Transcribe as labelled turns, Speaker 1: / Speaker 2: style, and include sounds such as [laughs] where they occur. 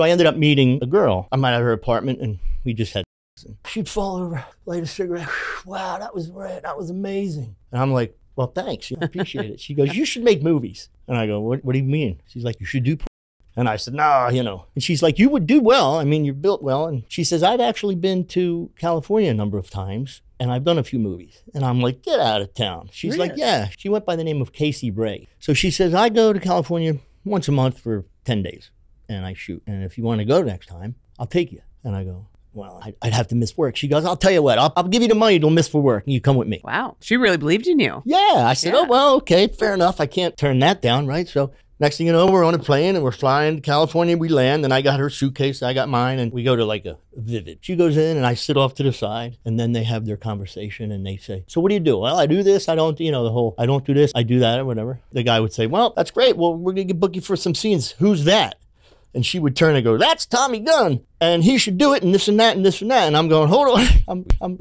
Speaker 1: So I ended up meeting a girl. I'm at her apartment and we just had. She'd fall over, light a cigarette. [sighs] Wow, that was great. That was amazing. And I'm like, well, thanks. I appreciate it. She goes, you should make movies. And I go, what, what do you mean? She's like, you should do porn. And I said, nah, you know. And she's like, you would do well. I mean, you're built well. And she says, I've actually been to California a number of times and I've done a few movies. And I'm like, get out of town. She's like, yeah. She went by the name of Casey Bray. So she says, I go to California once a month for 10 days and I shoot. And if you want to go next time, I'll take you. And I go, well, I'd, I'd have to miss work. She goes, I'll tell you what, I'll, I'll give you the money to miss for work and you come with me.
Speaker 2: Wow. She really believed in you.
Speaker 1: Yeah. I said, oh,
Speaker 2: Yeah.
Speaker 1: oh, well, okay, fair enough. I can't turn that down, right? So next thing you know, we're on a plane and we're flying to California. We land and I got her suitcase, I got mine, and we go to like a Vivid. She goes in and I sit off to the side and then they have their conversation and they say, so what do you do? Well, I do this. I don't, you know, the whole, I don't do this. I do that or whatever. The guy would say, well, that's great. Well, we're going to book you for some scenes. Who's that? And she would turn and go, that's Tommy Gunn. And he should do it and this and that and this and that. And I'm going, hold on. [laughs] I'm, I'm